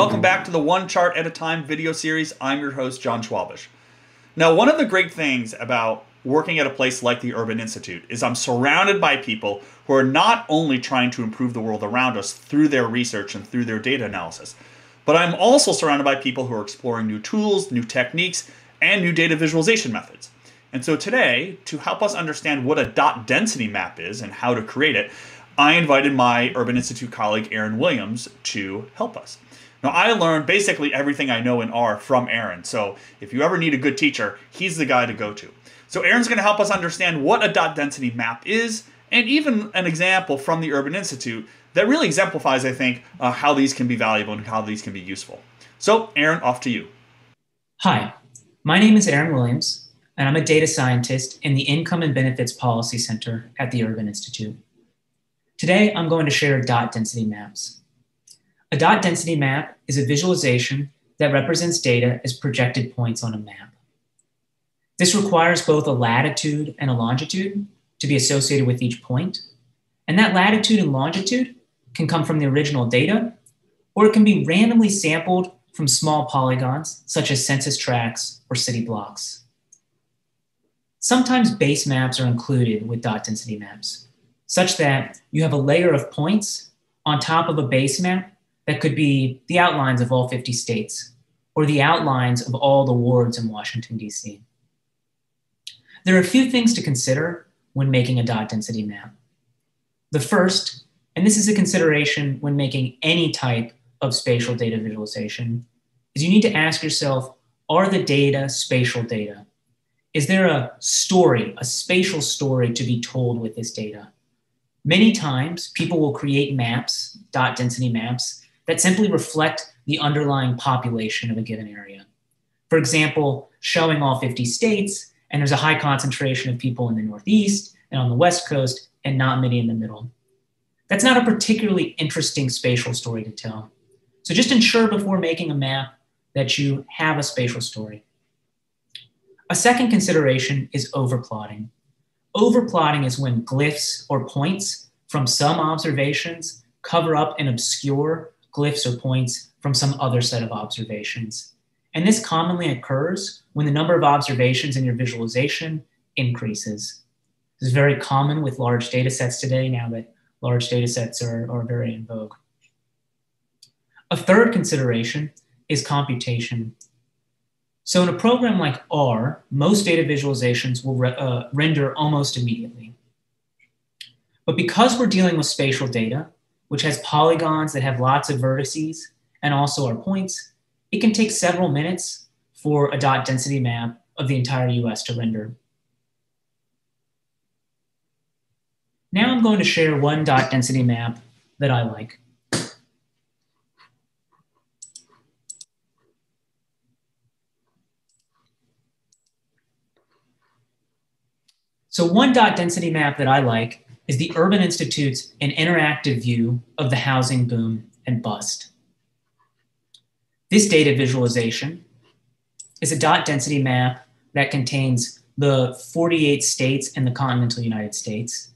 Welcome back to the One Chart at a Time video series. I'm your host, Jon Schwabish. Now, one of the great things about working at a place like the Urban Institute is I'm surrounded by people who are not only trying to improve the world around us through their research and through their data analysis, but I'm also surrounded by people who are exploring new tools, new techniques, and new data visualization methods. And so today, to help us understand what a dot density map is and how to create it, I invited my Urban Institute colleague Aaron Williams to help us. Now, I learned basically everything I know in R from Aaron. So if you ever need a good teacher, he's the guy to go to. So Aaron's going to help us understand what a dot density map is and even an example from the Urban Institute that really exemplifies, I think, uh, how these can be valuable and how these can be useful. So, Aaron, off to you. Hi, my name is Aaron Williams, and I'm a data scientist in the Income and Benefits Policy Center at the Urban Institute. Today, I'm going to share dot density maps. A dot density map is a visualization that represents data as projected points on a map. This requires both a latitude and a longitude to be associated with each point, and that latitude and longitude can come from the original data, or it can be randomly sampled from small polygons, such as census tracts or city blocks. Sometimes base maps are included with dot density maps, such that you have a layer of points on top of a base map that could be the outlines of all 50 states or the outlines of all the wards in Washington, D.C. There are a few things to consider when making a dot density map. The first, and this is a consideration when making any type of spatial data visualization, is you need to ask yourself, are the data spatial data? Is there a story, a spatial story to be told with this data? Many times people will create maps, dot density maps, that simply reflect the underlying population of a given area. For example, showing all 50 states, and there's a high concentration of people in the Northeast and on the West Coast, and not many in the middle. That's not a particularly interesting spatial story to tell. So just ensure before making a map that you have a spatial story. A second consideration is overplotting. Overplotting is when glyphs or points from some observations cover up and obscure glyphs or points from some other set of observations. And this commonly occurs when the number of observations in your visualization increases. This is very common with large data sets today now that large data sets are, are very in vogue. A third consideration is computation. So in a program like R, most data visualizations will re uh, render almost immediately. But because we're dealing with spatial data, which has polygons that have lots of vertices and also our points, it can take several minutes for a dot density map of the entire US to render. Now I'm going to share one dot density map that I like. So one dot density map that I like is the Urban Institute's an interactive view of the housing boom and bust. This data visualization is a dot density map that contains the 48 states and the continental United States.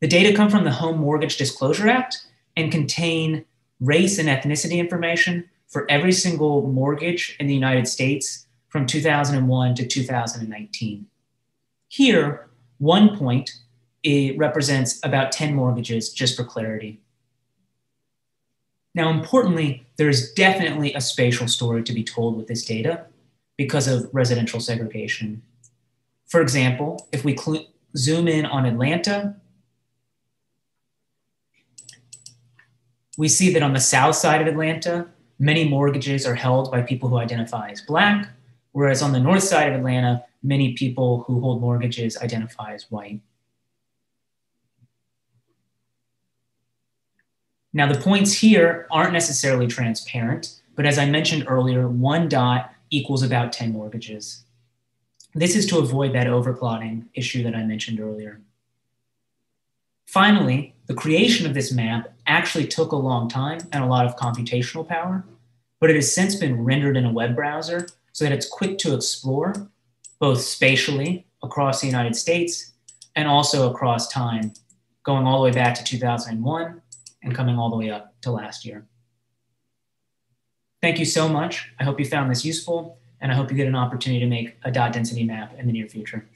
The data come from the Home Mortgage Disclosure Act and contain race and ethnicity information for every single mortgage in the United States from 2001 to 2019. Here, one point it represents about 10 mortgages, just for clarity. Now, importantly, there is definitely a spatial story to be told with this data because of residential segregation. For example, if we zoom in on Atlanta, we see that on the south side of Atlanta, many mortgages are held by people who identify as Black, whereas on the north side of Atlanta, many people who hold mortgages identify as white. Now, the points here aren't necessarily transparent, but as I mentioned earlier, one dot equals about 10 mortgages. This is to avoid that overplotting issue that I mentioned earlier. Finally, the creation of this map actually took a long time and a lot of computational power, but it has since been rendered in a web browser so that it's quick to explore, both spatially across the United States and also across time, going all the way back to 2001 and coming all the way up to last year. Thank you so much. I hope you found this useful, and I hope you get an opportunity to make a dot density map in the near future.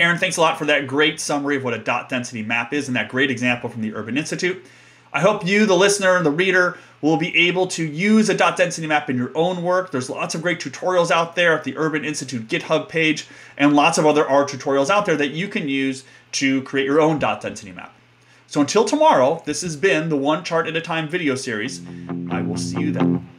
Aaron, thanks a lot for that great summary of what a dot density map is and that great example from the Urban Institute. I hope you, the listener, and the reader, will be able to use a dot density map in your own work. There's lots of great tutorials out there at the Urban Institute GitHub page and lots of other R tutorials out there that you can use to create your own dot density map. So until tomorrow, this has been the One Chart at a Time video series. I will see you then.